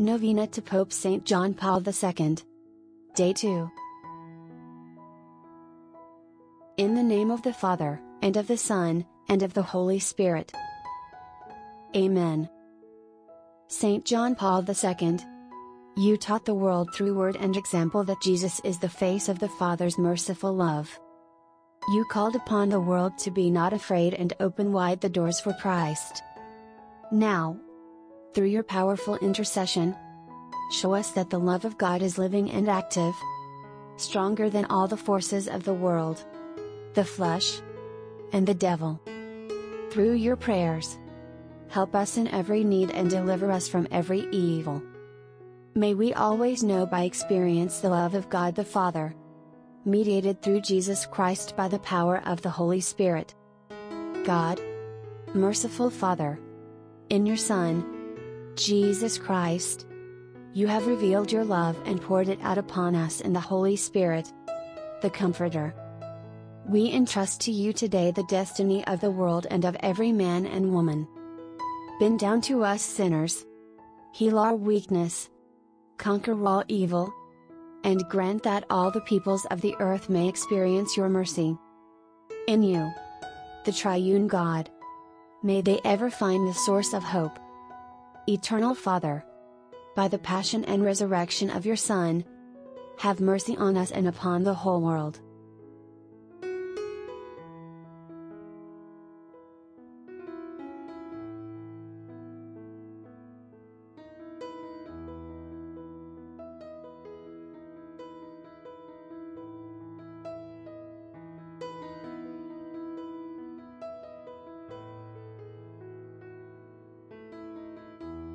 Novena to Pope St. John Paul II. Day 2. In the name of the Father, and of the Son, and of the Holy Spirit. Amen. St. John Paul II. You taught the world through word and example that Jesus is the face of the Father's merciful love. You called upon the world to be not afraid and open wide the doors for Christ. Now, through your powerful intercession, show us that the love of God is living and active, stronger than all the forces of the world, the flesh, and the devil. Through your prayers, help us in every need and deliver us from every evil. May we always know by experience the love of God the Father mediated through Jesus Christ by the power of the Holy Spirit. God, merciful Father, in your Son, Jesus Christ, you have revealed your love and poured it out upon us in the Holy Spirit, the Comforter. We entrust to you today the destiny of the world and of every man and woman. Bend down to us sinners. Heal our weakness. Conquer all evil and grant that all the peoples of the earth may experience your mercy. In you, the triune God, may they ever find the source of hope. Eternal Father, by the passion and resurrection of your Son, have mercy on us and upon the whole world.